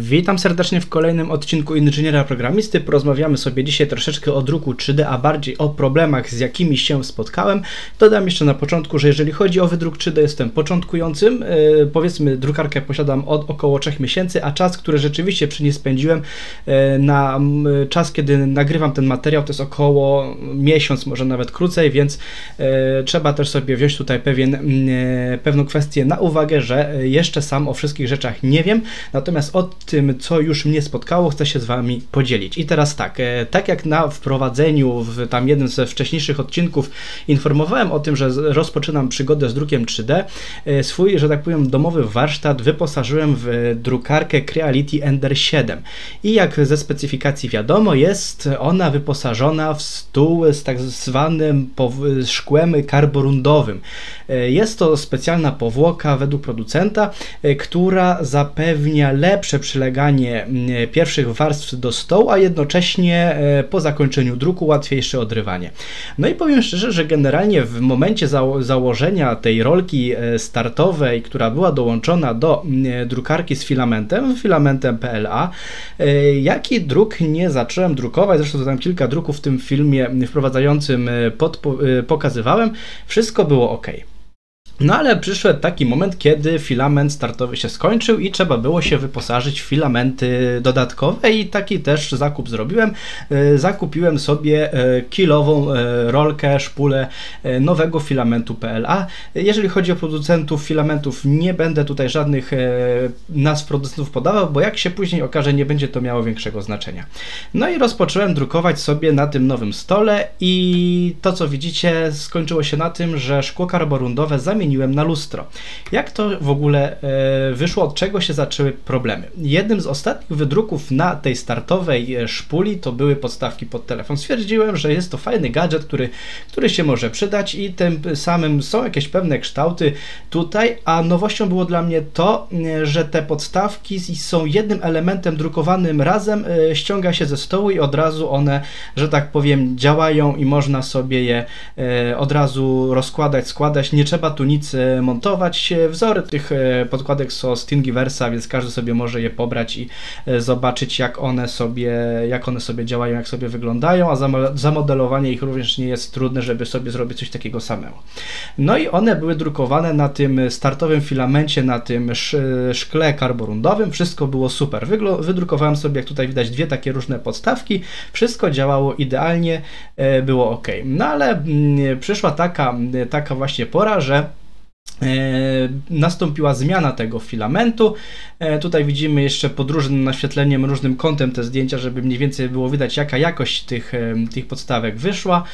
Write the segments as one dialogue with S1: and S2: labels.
S1: Witam serdecznie w kolejnym odcinku Inżyniera Programisty. Porozmawiamy sobie dzisiaj troszeczkę o druku 3D, a bardziej o problemach, z jakimi się spotkałem. Dodam jeszcze na początku, że jeżeli chodzi o wydruk 3D, jestem początkującym. Yy, powiedzmy, drukarkę posiadam od około 3 miesięcy, a czas, który rzeczywiście przy niej spędziłem yy, na yy, czas, kiedy nagrywam ten materiał, to jest około miesiąc, może nawet krócej, więc trzeba też sobie wziąć tutaj pewien, pewną kwestię na uwagę, że jeszcze sam o wszystkich rzeczach nie wiem. Natomiast od tym, co już mnie spotkało, chcę się z Wami podzielić. I teraz tak, e, tak jak na wprowadzeniu w tam jednym ze wcześniejszych odcinków informowałem o tym, że rozpoczynam przygodę z drukiem 3D, e, swój, że tak powiem, domowy warsztat wyposażyłem w drukarkę Creality Ender 7. I jak ze specyfikacji wiadomo, jest ona wyposażona w stół z tak zwanym szkłem karborundowym. E, jest to specjalna powłoka według producenta, która zapewnia lepsze przyleganie przyleganie pierwszych warstw do stołu, a jednocześnie e, po zakończeniu druku łatwiejsze odrywanie. No i powiem szczerze, że generalnie w momencie założenia tej rolki e, startowej, która była dołączona do drukarki z filamentem, filamentem PLA, e, jaki druk nie zacząłem drukować, zresztą tam kilka druków w tym filmie wprowadzającym pokazywałem, wszystko było ok. No ale przyszedł taki moment, kiedy filament startowy się skończył i trzeba było się wyposażyć w filamenty dodatkowe i taki też zakup zrobiłem. E, zakupiłem sobie e, kilową e, rolkę, szpulę nowego filamentu PLA. Jeżeli chodzi o producentów filamentów, nie będę tutaj żadnych nazw producentów podawał, bo jak się później okaże, nie będzie to miało większego znaczenia. No i rozpocząłem drukować sobie na tym nowym stole i to co widzicie skończyło się na tym, że szkło karborundowe zamieniło zamieniłem na lustro. Jak to w ogóle e, wyszło, od czego się zaczęły problemy? Jednym z ostatnich wydruków na tej startowej e, szpuli to były podstawki pod telefon. Stwierdziłem, że jest to fajny gadżet, który, który się może przydać i tym samym są jakieś pewne kształty tutaj, a nowością było dla mnie to, e, że te podstawki są jednym elementem drukowanym razem, ściąga się ze stołu i od razu one, że tak powiem, działają i można sobie je od razu rozkładać, składać. Nie trzeba tu nic nic montować. Wzory tych e, podkładek są z Thingiversa, więc każdy sobie może je pobrać i e, zobaczyć jak one sobie, jak one sobie działają, jak sobie wyglądają, a zamodelowanie ich również nie jest trudne, żeby sobie zrobić coś takiego samego. No i one były drukowane na tym startowym filamencie, na tym szkle karborundowym, wszystko było super. Wydrukowałem sobie, jak tutaj widać, dwie takie różne podstawki, wszystko działało idealnie, e, było ok. No ale mm, przyszła taka, taka właśnie pora, że nastąpiła zmiana tego filamentu. E, tutaj widzimy jeszcze pod różnym naświetleniem, różnym kątem te zdjęcia, żeby mniej więcej było widać jaka jakość tych, e, tych podstawek wyszła.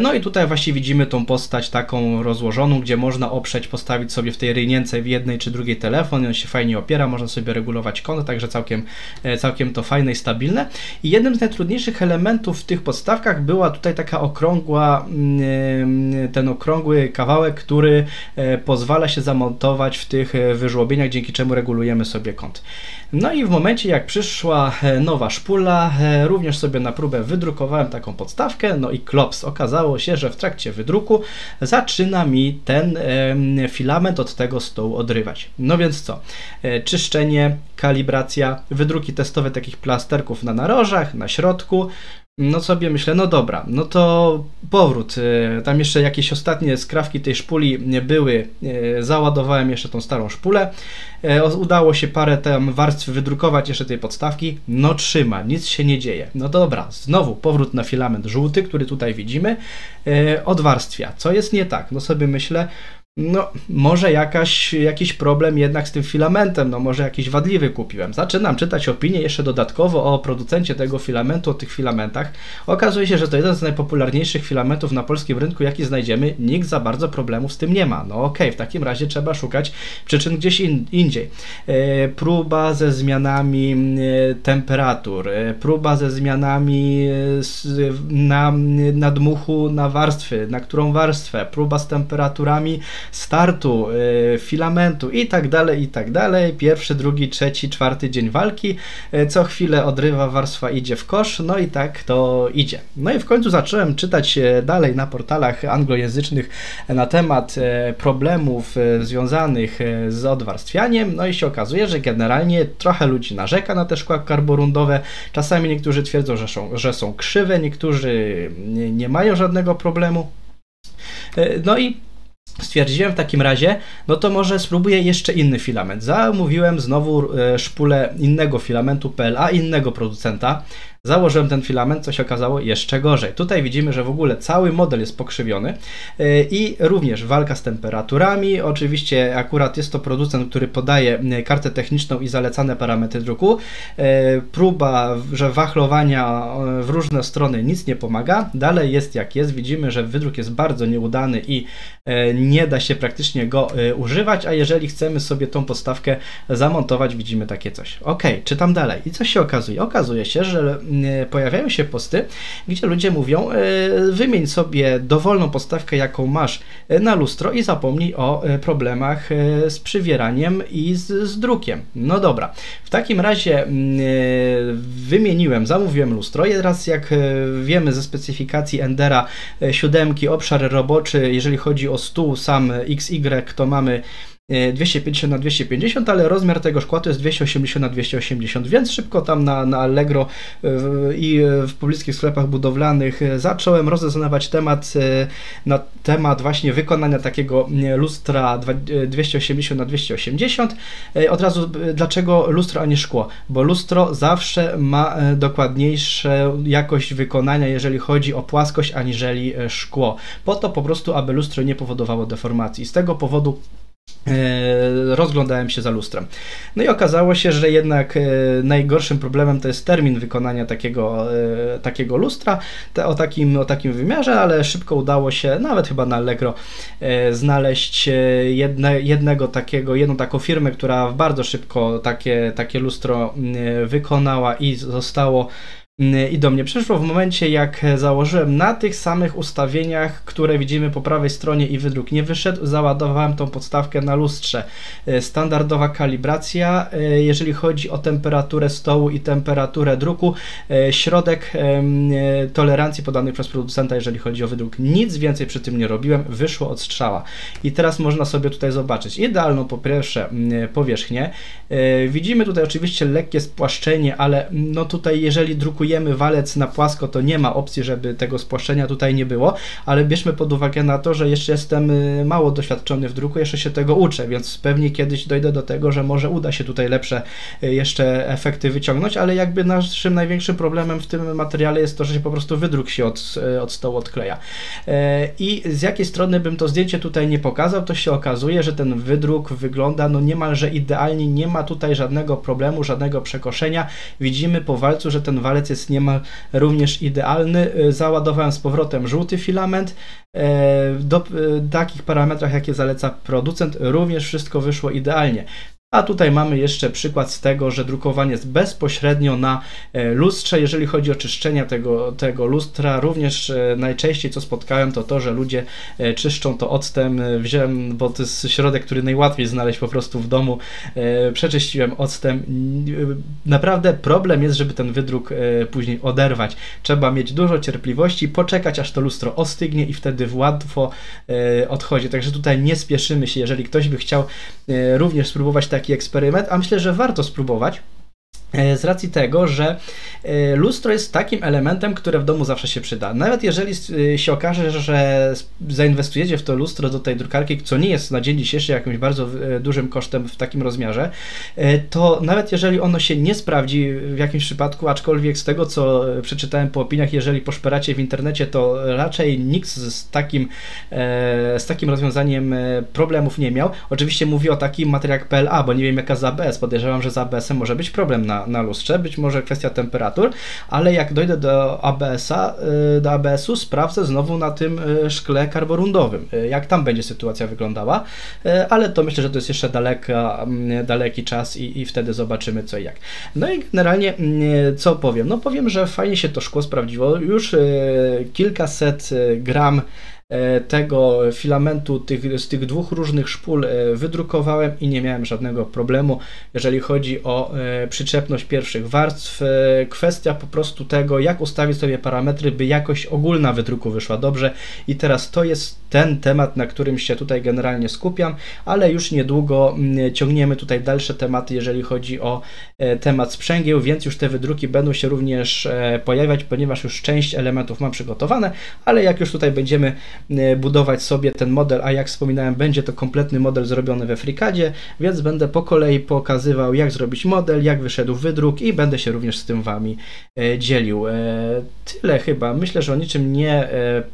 S1: No i tutaj właśnie widzimy tą postać taką rozłożoną, gdzie można oprzeć, postawić sobie w tej ryjnięce w jednej czy drugiej telefon i on się fajnie opiera, można sobie regulować kąt, także całkiem, całkiem to fajne i stabilne. I jednym z najtrudniejszych elementów w tych podstawkach była tutaj taka okrągła, mm, ten okrągły kawałek, który pozwala pozwala się zamontować w tych e, wyżłobieniach, dzięki czemu regulujemy sobie kąt. No i w momencie jak przyszła e, nowa szpula, e, również sobie na próbę wydrukowałem taką podstawkę, no i klops. Okazało się, że w trakcie wydruku zaczyna mi ten filament od tego stołu odrywać. No więc co? Czyszczenie, kalibracja, wydruki testowe takich plasterków na narożach, na środku, no sobie myślę, no dobra, no to powrót. E, tam jeszcze jakieś ostatnie skrawki tej szpuli były. E, załadowałem jeszcze tą starą szpulę. E, udało się parę tam warstw wydrukować jeszcze tej podstawki. No trzyma, nic się nie dzieje. No dobra, znowu powrót na filament żółty, który tutaj widzimy. Odwarstwia. Co jest nie tak? No sobie myślę, no, może jakaś, jakiś problem jednak z tym filamentem, no może jakiś wadliwy kupiłem. Zaczynam czytać opinie jeszcze dodatkowo o producencie tego filamentu, o tych filamentach. Okazuje się, że to jeden z najpopularniejszych filamentów na polskim rynku, jaki znajdziemy. Nikt za bardzo problemów z tym nie ma. No okej, okay, w takim razie trzeba szukać przyczyn gdzieś in, indziej. E, próba ze zmianami e, temperatur, e, próba ze zmianami e, na, na dmuchu, na warstwy, na którą warstwę, próba z temperaturami startu filamentu i tak dalej, i tak dalej. Pierwszy, drugi, trzeci, czwarty dzień walki. Co chwilę odrywa warstwa idzie w kosz, no i tak to idzie. No i w końcu zacząłem czytać dalej na portalach anglojęzycznych na temat problemów związanych z odwarstwianiem, no i się okazuje, że generalnie trochę ludzi narzeka na te szkła karborundowe. Czasami niektórzy twierdzą, że są, że są krzywe, niektórzy nie, mają żadnego problemu. No i Stwierdziłem w takim razie, no to może spróbuję jeszcze inny filament. Zamówiłem znowu e, szpulę innego filamentu PLA, innego producenta. Założyłem ten filament, co się okazało jeszcze gorzej. Tutaj widzimy, że w ogóle cały model jest pokrzywiony e, i również walka z temperaturami. Oczywiście akurat jest to producent, który podaje e, kartę techniczną i zalecane parametry druku. E, próba, że wachlowania w różne strony nic nie pomaga. Dalej jest jak jest. Widzimy, że wydruk jest bardzo nieudany i nie da się praktycznie go używać, a jeżeli chcemy sobie tą podstawkę zamontować, widzimy takie coś. Ok, czytam dalej. I co się okazuje? Okazuje się, że pojawiają się posty, gdzie ludzie mówią, e, wymień sobie dowolną podstawkę, jaką masz e, na lustro i zapomnij o problemach z przywieraniem i z, z drukiem. No dobra, w takim razie mm, wymieniłem, zamówiłem lustro. Teraz jak wiemy ze specyfikacji Endera siódemki, obszar roboczy, jeżeli chodzi o stół sam XY, to mamy 250 na 250, ale rozmiar tego szkła to jest 280 na 280, więc szybko tam na, na Allegro i w pobliskich sklepach budowlanych zacząłem rozeznawać temat na temat właśnie wykonania takiego lustra 280 na 280. Od razu dlaczego lustro, a nie szkło? Bo lustro zawsze ma dokładniejszą jakość wykonania, jeżeli chodzi o płaskość, aniżeli szkło. Po to po prostu, aby lustro nie powodowało deformacji. Z tego powodu E, rozglądałem się za lustrem. No i okazało się, że jednak e, najgorszym problemem to jest termin wykonania takiego, e, takiego lustra o, takim, o takim wymiarze, ale szybko udało się, nawet chyba na Allegro, znaleźć jedne, jednego takiego, jedną taką firmę, która bardzo szybko takie, takie lustro wykonała i zostało i do mnie przyszło w momencie, jak założyłem na tych samych ustawieniach, które widzimy po prawej stronie i wydruk nie wyszedł, załadowałem tą podstawkę na lustrze. E, standardowa kalibracja, e, jeżeli chodzi o temperaturę stołu i temperaturę druku, e, środek tolerancji podanych przez producenta, jeżeli chodzi o wydruk. Nic więcej przy tym nie robiłem, wyszło od strzała. I teraz można sobie tutaj zobaczyć idealną po pierwsze powierzchnię. Widzimy tutaj oczywiście lekkie spłaszczenie, ale no tutaj jeżeli drukujemy montujemy walec na płasko, to nie ma opcji, żeby tego spłaszczenia tutaj nie było, ale bierzmy pod uwagę na to, że jeszcze jestem y, mało doświadczony w druku, jeszcze się tego uczę, więc pewnie kiedyś dojdę do tego, że może uda się tutaj lepsze y, jeszcze efekty wyciągnąć, ale jakby naszym największym problemem w tym materiale jest to, że się po prostu wydruk się od, y, od stołu odkleja. I z jakiej strony bym to zdjęcie tutaj nie pokazał, to się okazuje, że ten wydruk wygląda no niemalże idealnie, nie ma tutaj żadnego problemu, żadnego przekoszenia. Widzimy po walcu, że ten walec jest jest niemal również idealny. Y, załadowałem z powrotem żółty filament. E, do y, takich parametrach, jakie zaleca producent, również wszystko wyszło idealnie. A tutaj mamy jeszcze przykład z tego, że drukowanie jest bezpośrednio na e, lustrze. Jeżeli chodzi o czyszczenie tego, tego lustra, również e, najczęściej co spotkałem to to, że ludzie e, czyszczą to octem. Wziąłem, bo to jest środek, który najłatwiej znaleźć po prostu w domu. Przeczyściłem octem. Naprawdę problem jest, żeby ten wydruk później oderwać. Trzeba mieć dużo cierpliwości, poczekać aż to lustro ostygnie i wtedy łatwo odchodzi. Także tutaj nie spieszymy się. Jeżeli ktoś by chciał również spróbować tak taki eksperyment, a myślę, że warto spróbować. E, z racji tego, że e, lustro jest takim elementem, które w domu zawsze się przyda. Nawet jeżeli e, się okaże, że zainwestujecie w to lustro do tej drukarki, co nie jest na dzień dzisiejszy jakimś bardzo dużym kosztem w takim rozmiarze, to nawet jeżeli ono się nie sprawdzi w jakimś przypadku, aczkolwiek z tego, co przeczytałem po opiniach, jeżeli poszperacie w internecie, to raczej nikt z takim, z takim rozwiązaniem problemów nie miał. Oczywiście mówię o takim materiale jak PLA, bo nie wiem jaka za ABS. Podejrzewam, że za ABS-em może być problem na na, lustrze, być może kwestia temperatur, ale jak dojdę do ABS-a, y, do ABS-u, sprawdzę znowu na tym y, szkle karborundowym, y, jak tam będzie sytuacja wyglądała, ale to myślę, że to jest jeszcze daleka, mm, daleki czas i, i wtedy zobaczymy co i jak. No i generalnie mm, co powiem? No powiem, że fajnie się to szkło sprawdziło, już kilkaset gram tego filamentu tych, z tych dwóch różnych szpul wydrukowałem i nie miałem żadnego problemu, jeżeli chodzi o przyczepność pierwszych warstw. Kwestia po prostu tego, jak ustawić sobie parametry, by jakość ogólna wydruku wyszła dobrze i teraz to jest ten temat, na którym się tutaj generalnie skupiam, ale już niedługo mm, ciągniemy tutaj dalsze tematy, jeżeli chodzi o e, temat sprzęgieł, więc już te wydruki będą się również e, pojawiać, ponieważ już część elementów mam przygotowane, ale jak już tutaj będziemy e, budować sobie ten model, a jak wspominałem, będzie to kompletny model zrobiony we FreeCADzie, więc będę po kolei pokazywał, jak zrobić model, jak wyszedł wydruk i będę się również z tym Wami dzielił. Tyle chyba. Myślę, że o niczym nie,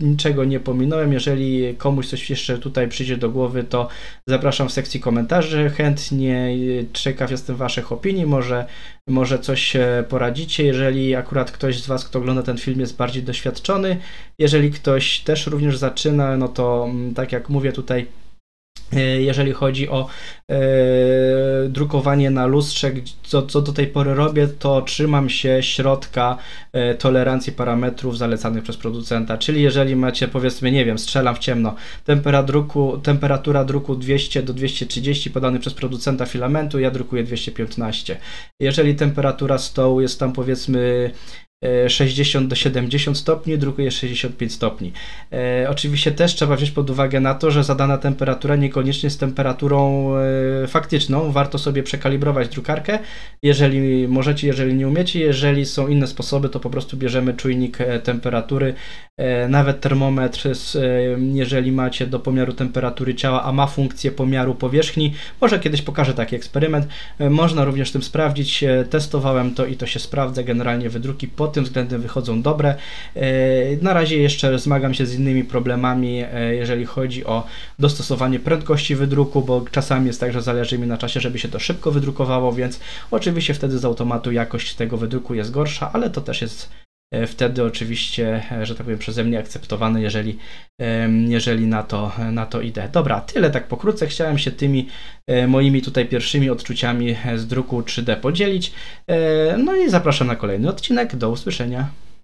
S1: niczego nie pominąłem. Jeżeli komuś coś jeszcze tutaj przyjdzie do głowy, to zapraszam w sekcji komentarzy. Chętnie ciekaw jestem Waszych opinii. Może, może coś poradzicie. Jeżeli akurat ktoś z Was, kto ogląda ten film, jest bardziej doświadczony, jeżeli ktoś też również zaczyna, no to mm, tak jak mówię tutaj, E, jeżeli chodzi o e, drukowanie na lustrze, co, co do tej pory robię, to trzymam się środka e, tolerancji parametrów zalecanych przez producenta. Czyli jeżeli macie, powiedzmy, nie wiem, strzelam w ciemno, temperatura druku, temperatura druku 200 do 230 podany przez producenta filamentu, ja drukuję 215. Jeżeli temperatura stołu jest tam, powiedzmy, 60 do 70 stopni, drukuje 65 stopni. E, oczywiście też trzeba wziąć pod uwagę na to, że zadana temperatura niekoniecznie jest temperaturą e, faktyczną. Warto sobie przekalibrować drukarkę, jeżeli możecie, jeżeli nie umiecie. Jeżeli są inne sposoby, to po prostu bierzemy czujnik e, temperatury, e, nawet termometr, e, jeżeli macie do pomiaru temperatury ciała, a ma funkcję pomiaru powierzchni. Może kiedyś pokażę taki eksperyment. E, można również tym sprawdzić. Testowałem to i to się sprawdza. Generalnie wydruki pod pod tym względem wychodzą dobre. E, na razie jeszcze zmagam się z innymi problemami, e, jeżeli chodzi o dostosowanie prędkości wydruku, bo czasami jest tak, że zależy mi na czasie, żeby się to szybko wydrukowało, więc oczywiście wtedy z automatu jakość tego wydruku jest gorsza, ale to też jest wtedy oczywiście, że tak powiem, przeze mnie akceptowane, jeżeli, jeżeli na, to, na to idę. Dobra, tyle tak pokrótce. Chciałem się tymi moimi tutaj pierwszymi odczuciami z druku 3D podzielić. No i zapraszam na kolejny odcinek. Do usłyszenia.